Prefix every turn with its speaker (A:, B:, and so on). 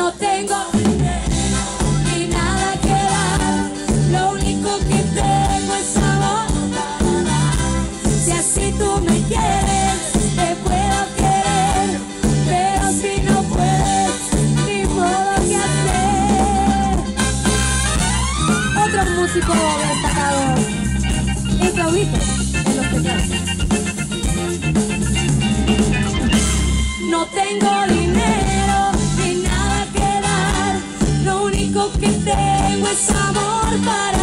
A: no tengo ni nada que dar. Lo único que tengo es amor. Si así tú me quieres, te puedo querer. Pero si no puedes, ni modo que hacer. Otro músico destacado, improviso. But